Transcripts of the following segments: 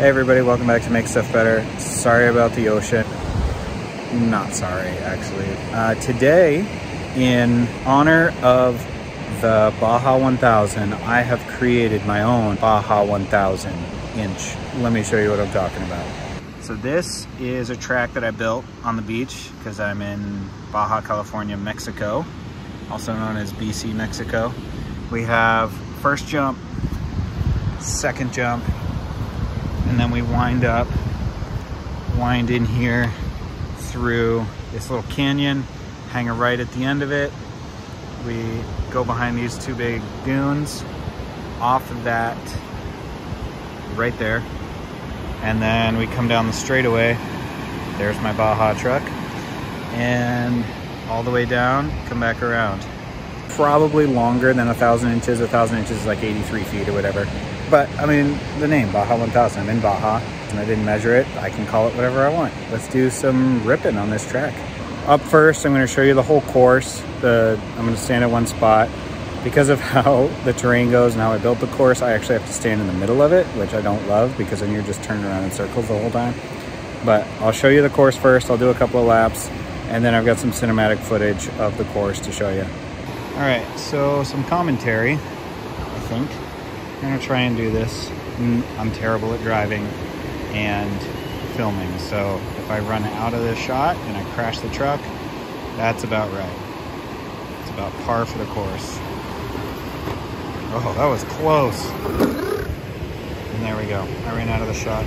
Hey everybody, welcome back to Make Stuff Better. Sorry about the ocean. Not sorry, actually. Uh, today, in honor of the Baja 1000, I have created my own Baja 1000 inch. Let me show you what I'm talking about. So this is a track that I built on the beach because I'm in Baja California, Mexico, also known as BC, Mexico. We have first jump, second jump, then we wind up, wind in here through this little canyon, hang a right at the end of it. We go behind these two big dunes, off of that, right there, and then we come down the straightaway. There's my Baja truck, and all the way down, come back around. Probably longer than a thousand inches. A thousand inches is like 83 feet or whatever. But I mean, the name Baja 1000. I'm in Baja and I didn't measure it. I can call it whatever I want. Let's do some ripping on this track. Up first, I'm going to show you the whole course. The I'm going to stand at one spot. Because of how the terrain goes and how I built the course, I actually have to stand in the middle of it, which I don't love because then you're just turning around in circles the whole time. But I'll show you the course first. I'll do a couple of laps and then I've got some cinematic footage of the course to show you. All right, so some commentary, I think. I'm gonna try and do this. Mm, I'm terrible at driving and filming, so if I run out of this shot and I crash the truck, that's about right. It's about par for the course. Oh, that was close. And there we go. I ran out of the shot.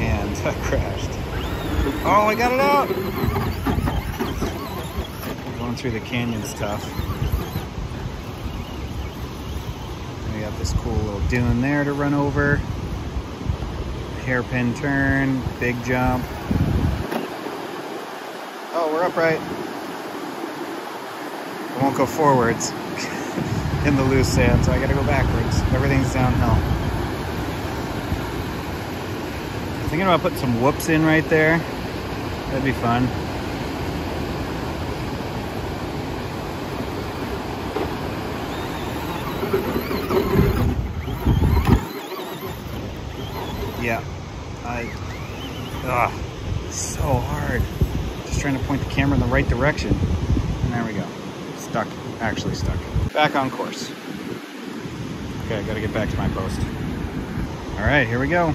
And I crashed. Oh, I got it out! Going through the canyon's tough. We got this cool little dune there to run over. Hairpin turn, big jump. Oh, we're upright. I won't go forwards in the loose sand, so I gotta go backwards. Everything's downhill. Thinking about putting some whoops in right there. That'd be fun. Yeah, I, ah, so hard. Just trying to point the camera in the right direction. And there we go. Stuck, actually stuck. Back on course. Okay, I gotta get back to my post. All right, here we go.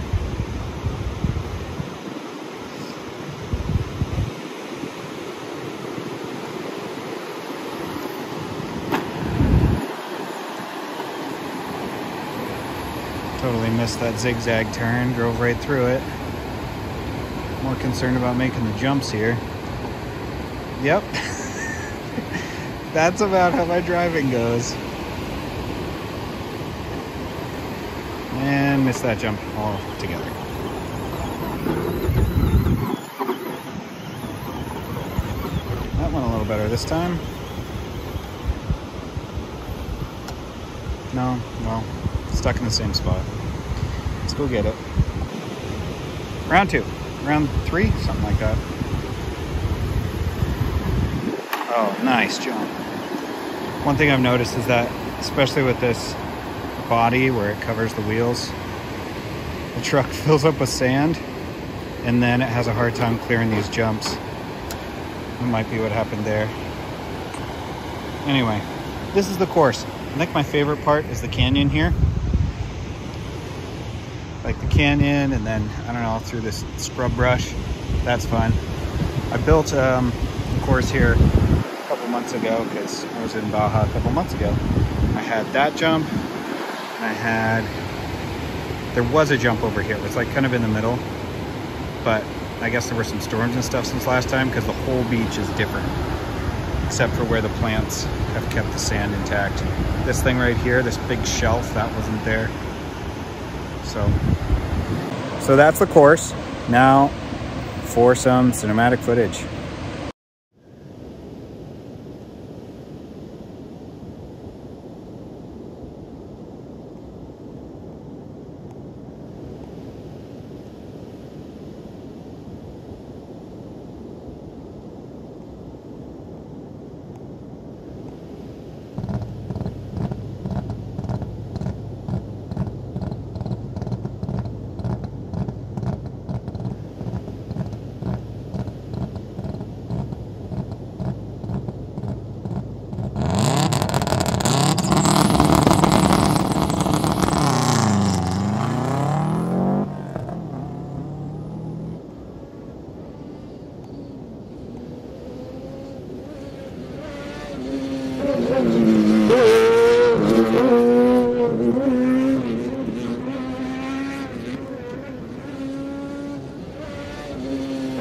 Missed that zigzag turn, drove right through it. More concerned about making the jumps here. Yep. That's about how my driving goes. And missed that jump altogether. That went a little better this time. No, well, stuck in the same spot. Let's go get it. Round two, round three, something like that. Oh, nice jump. One thing I've noticed is that, especially with this body where it covers the wheels, the truck fills up with sand and then it has a hard time clearing these jumps. That might be what happened there. Anyway, this is the course. I think my favorite part is the canyon here. Like the canyon and then, I don't know, through this scrub brush. That's fun. I built um, a course here a couple months ago because I was in Baja a couple months ago. I had that jump I had, there was a jump over here. It's like kind of in the middle, but I guess there were some storms and stuff since last time because the whole beach is different except for where the plants have kept the sand intact. This thing right here, this big shelf, that wasn't there. So, so that's the course. Now for some cinematic footage.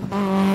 Mm-hmm.